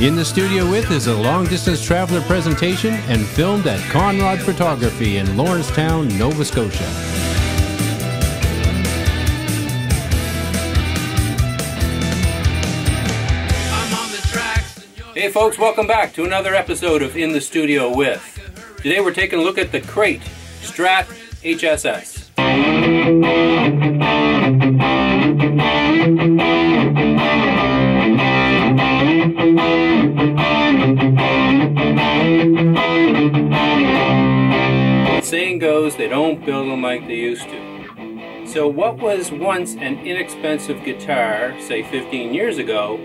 In the studio with is a long distance traveler presentation and filmed at Conrod Photography in Lawrencetown, Nova Scotia. Hey folks, welcome back to another episode of In the Studio with. Today we're taking a look at the Crate Strat HSS. Build them like they used to. So what was once an inexpensive guitar, say 15 years ago,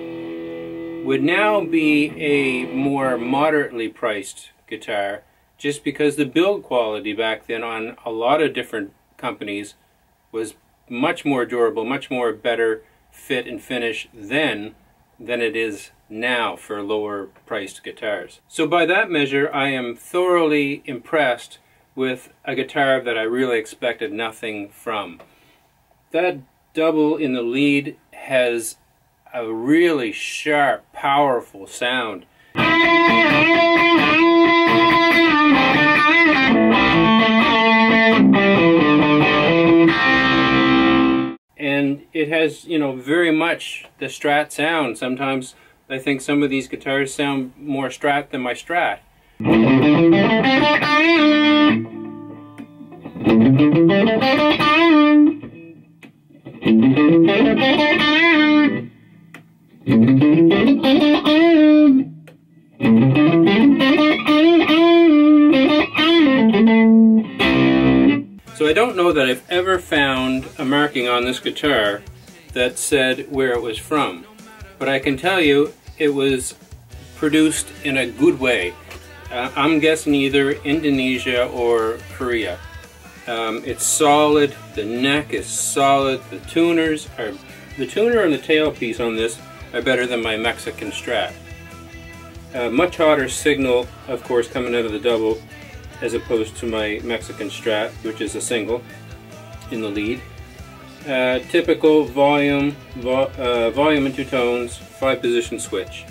would now be a more moderately priced guitar just because the build quality back then on a lot of different companies was much more durable, much more better fit and finish then than it is now for lower priced guitars. So by that measure, I am thoroughly impressed with a guitar that I really expected nothing from. That double in the lead has a really sharp, powerful sound. And it has, you know, very much the Strat sound. Sometimes I think some of these guitars sound more Strat than my Strat. So I don't know that I've ever found a marking on this guitar that said where it was from. But I can tell you it was produced in a good way. Uh, I'm guessing either Indonesia or Korea. Um, it's solid, the neck is solid, the tuners are, the tuner and the tailpiece on this are better than my Mexican Strat. Uh, much hotter signal, of course, coming out of the double as opposed to my Mexican Strat, which is a single in the lead. Uh, typical volume, vo uh, volume in two tones, five position switch.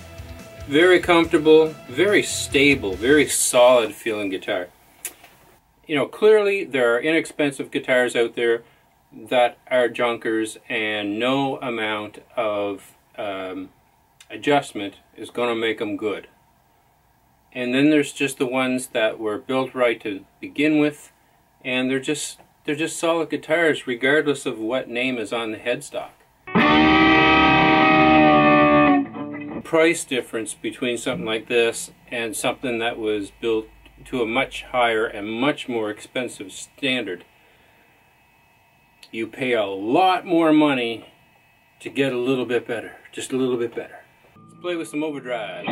Very comfortable, very stable, very solid feeling guitar. You know, clearly there are inexpensive guitars out there that are junkers and no amount of um, adjustment is going to make them good. And then there's just the ones that were built right to begin with, and they're just they're just solid guitars regardless of what name is on the headstock. Price difference between something like this and something that was built to a much higher and much more expensive standard. You pay a lot more money to get a little bit better, just a little bit better Let's play with some overdrive.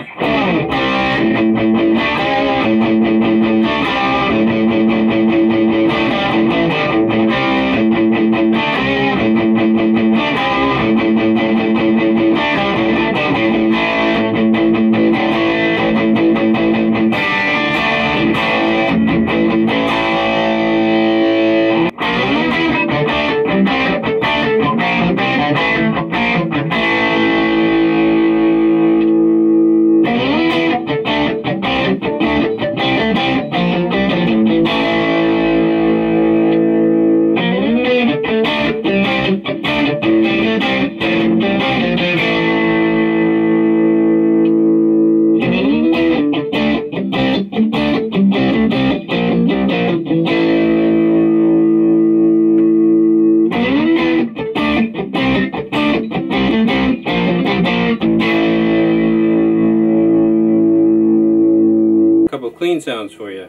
Clean sounds for you.